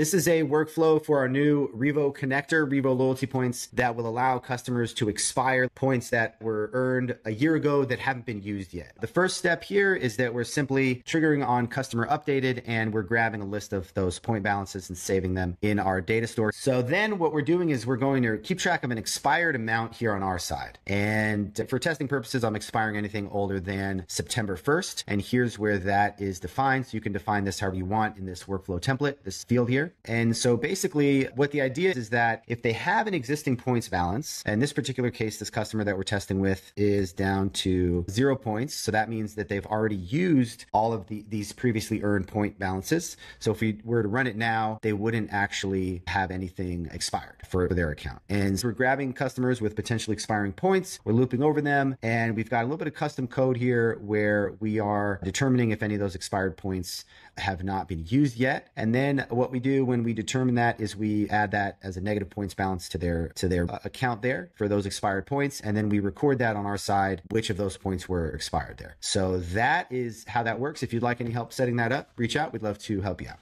This is a workflow for our new Rivo connector, Rivo loyalty points that will allow customers to expire points that were earned a year ago that haven't been used yet. The first step here is that we're simply triggering on customer updated and we're grabbing a list of those point balances and saving them in our data store. So then what we're doing is we're going to keep track of an expired amount here on our side. And for testing purposes, I'm expiring anything older than September 1st. And here's where that is defined. So you can define this however you want in this workflow template, this field here. And so basically what the idea is, is that if they have an existing points balance, in this particular case, this customer that we're testing with is down to zero points. So that means that they've already used all of the, these previously earned point balances. So if we were to run it now, they wouldn't actually have anything expired for their account. And so we're grabbing customers with potentially expiring points. We're looping over them and we've got a little bit of custom code here where we are determining if any of those expired points have not been used yet. And then what we do when we determine that is we add that as a negative points balance to their to their uh, account there for those expired points and then we record that on our side which of those points were expired there. So that is how that works. If you'd like any help setting that up, reach out. We'd love to help you out.